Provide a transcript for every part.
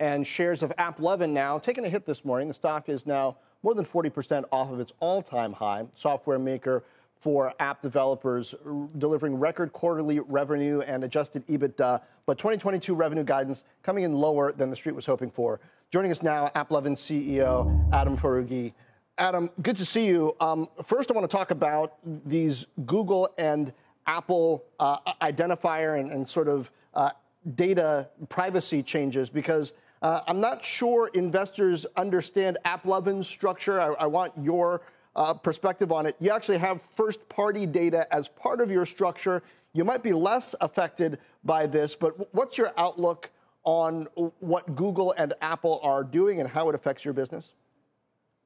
and shares of AppLovin now taking a hit this morning. The stock is now more than 40% off of its all time high. Software maker for app developers, delivering record quarterly revenue and adjusted EBITDA, but 2022 revenue guidance coming in lower than the street was hoping for. Joining us now, AppLovin CEO Adam Foroughi. Adam, good to see you. Um, first, I want to talk about these Google and Apple uh, identifier and, and, sort of uh, data privacy changes because uh, I'm not sure investors understand AppLovin's structure. I, I want your uh, perspective on it. You actually have first party data as part of your structure. You might be less affected by this, but what's your outlook on what Google and Apple are doing and how it affects your business?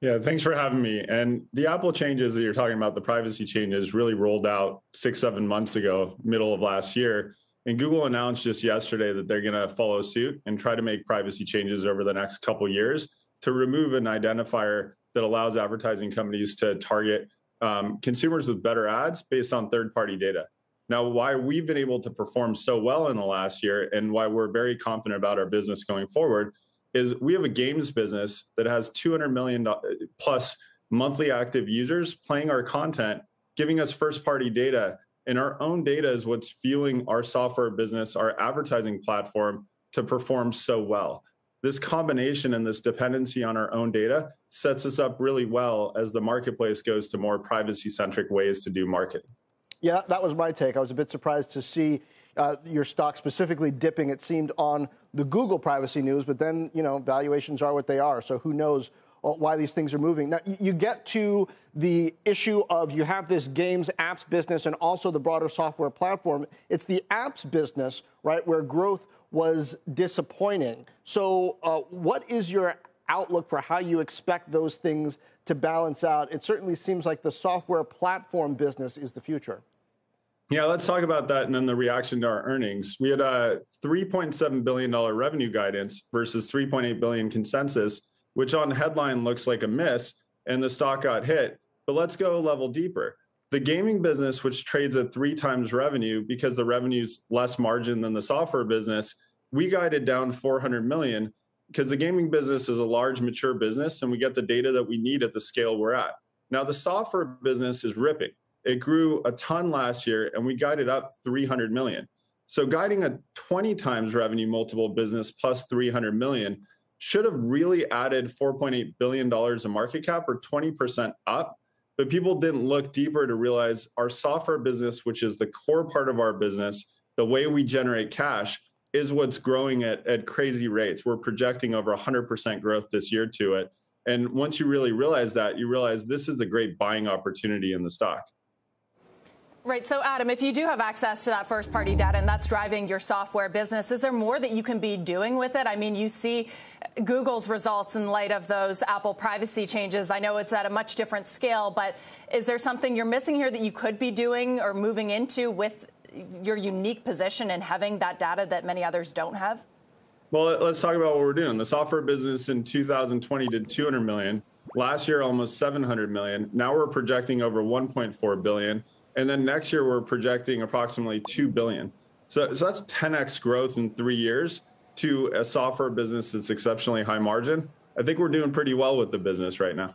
Yeah, thanks for having me. And the Apple changes that you're talking about, the privacy changes, really rolled out six, seven months ago, middle of last year. And Google announced just yesterday that they're going to follow suit and try to make privacy changes over the next couple years to remove an identifier that allows advertising companies to target um, consumers with better ads based on third-party data. Now, why we've been able to perform so well in the last year and why we're very confident about our business going forward is we have a games business that has 200 million plus monthly active users playing our content, giving us first party data. And our own data is what's fueling our software business, our advertising platform to perform so well. This combination and this dependency on our own data sets us up really well as the marketplace goes to more privacy centric ways to do marketing. Yeah, that was my take. I was a bit surprised to see uh, your stock specifically dipping, it seemed, on the Google privacy news, but then, you know, valuations are what they are. So who knows why these things are moving. Now, you get to the issue of you have this games apps business and also the broader software platform. It's the apps business, right, where growth was disappointing. So, uh, what is your outlook for how you expect those things to balance out? It certainly seems like the software platform business is the future. Yeah, let's talk about that and then the reaction to our earnings. We had a $3.7 billion revenue guidance versus 3.8 billion consensus, which on headline looks like a miss, and the stock got hit. But let's go a level deeper. The gaming business, which trades at three times revenue because the revenue's less margin than the software business, we guided down 400 million because the gaming business is a large, mature business, and we get the data that we need at the scale we're at. Now, the software business is ripping. It grew a ton last year, and we guided up 300 million. So guiding a 20 times revenue multiple business plus 300 million should have really added 4.8 billion dollars of market cap or 20% up. But people didn't look deeper to realize our software business, which is the core part of our business, the way we generate cash, is what's growing at, at crazy rates. We're projecting over 100% growth this year to it. And once you really realize that, you realize this is a great buying opportunity in the stock. Right. So, Adam, if you do have access to that first party data and that's driving your software business, is there more that you can be doing with it? I mean, you see Google's results in light of those Apple privacy changes. I know it's at a much different scale, but is there something you're missing here that you could be doing or moving into with your unique position and having that data that many others don't have? Well, let's talk about what we're doing. The software business in 2020 did 200 million. Last year, almost 700 million. Now we're projecting over 1.4 billion and then next year we're projecting approximately two billion. So, so that's 10x growth in three years to a software business that's exceptionally high margin. I think we're doing pretty well with the business right now.